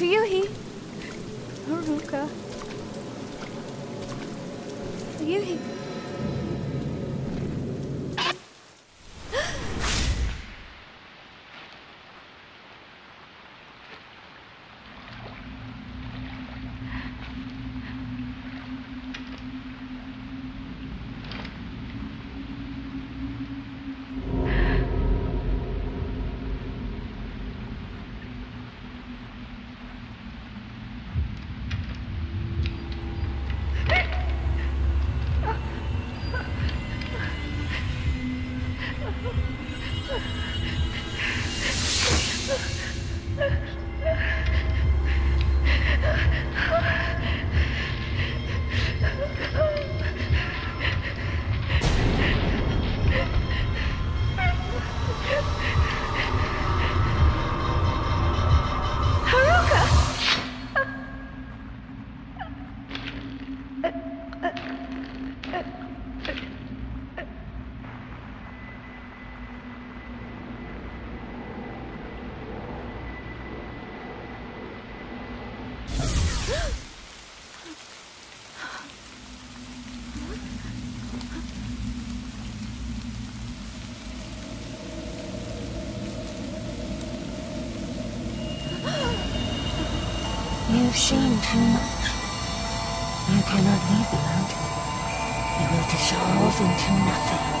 Ryuhi. Haruka. Ryuhi. You've seen too much. You cannot leave the mountain. You will dissolve into nothing.